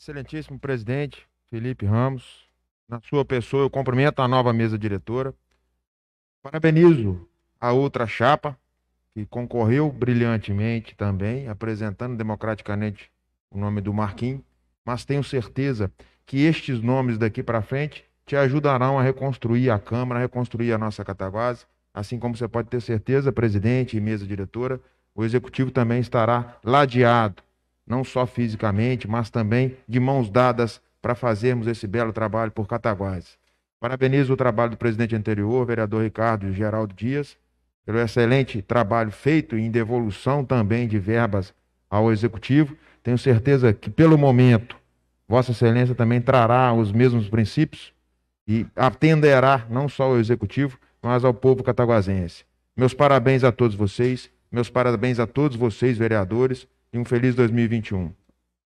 Excelentíssimo presidente Felipe Ramos, na sua pessoa eu cumprimento a nova mesa diretora. Parabenizo a outra chapa, que concorreu brilhantemente também, apresentando democraticamente o nome do Marquinhos, mas tenho certeza que estes nomes daqui para frente te ajudarão a reconstruir a Câmara, a reconstruir a nossa Cataguase, assim como você pode ter certeza, presidente e mesa diretora, o executivo também estará ladeado, não só fisicamente, mas também de mãos dadas para fazermos esse belo trabalho por Cataguases. Parabenizo o trabalho do presidente anterior, vereador Ricardo Geraldo Dias, pelo excelente trabalho feito em devolução também de verbas ao executivo. Tenho certeza que, pelo momento, Vossa Excelência também trará os mesmos princípios e atenderá não só ao executivo, mas ao povo cataguasense. Meus parabéns a todos vocês, meus parabéns a todos vocês, vereadores, e um feliz 2021.